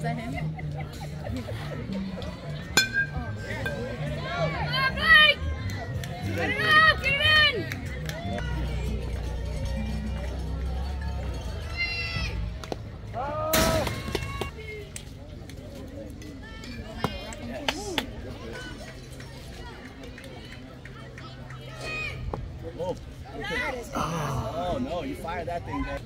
Was that him? Up! Get in! Oh. oh no, you fired that thing back.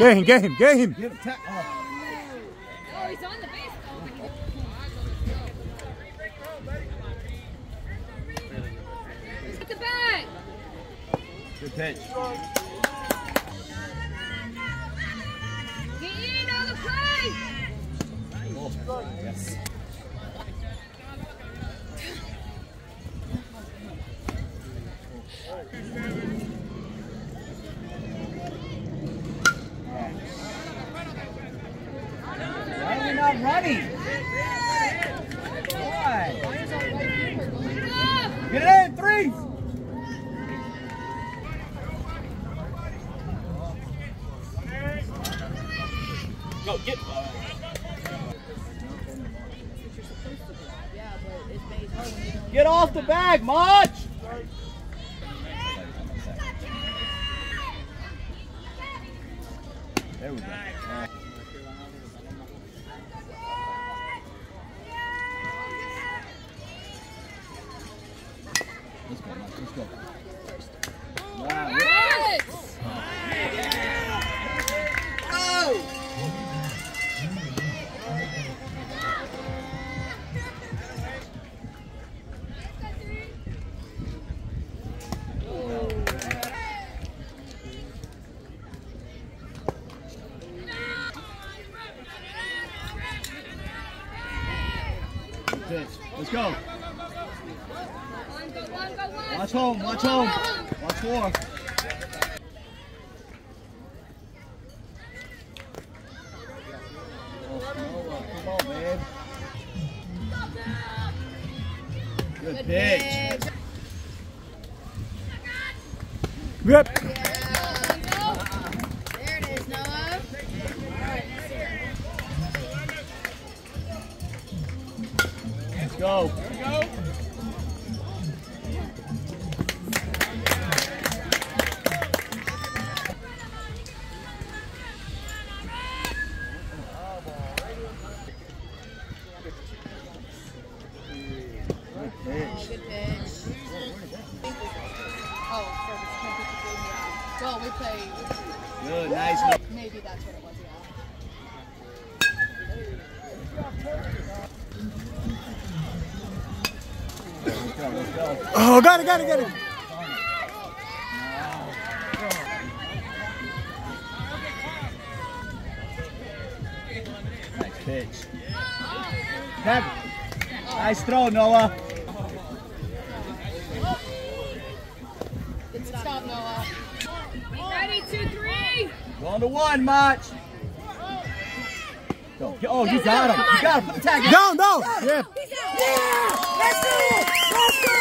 Get him, get him, get him. Get him. Oh. Oh, he's on the base. Hit the bag. Good pitch. Get in on the play. Yes. Why are we not running? Get it. Get it in, three! Go, get. Get off the bag, March! There we go. Let's pitch. Let's go. One, go one, go one. Watch home, watch home. Watch four. Noah, come on, man. Good pitch. Yep. Out. Well, we nice. Maybe that's what it was, yeah. Let's go, let's go. Oh, got it, got it, got it. Nice pitch. Tag. Nice throw, Noah. Good stop, Noah. Ready, two, three. Going to one, March. Oh. Go. Oh, you got him. You got him. Put the tag in. Down, down. Yeah. Let's go! Let's go!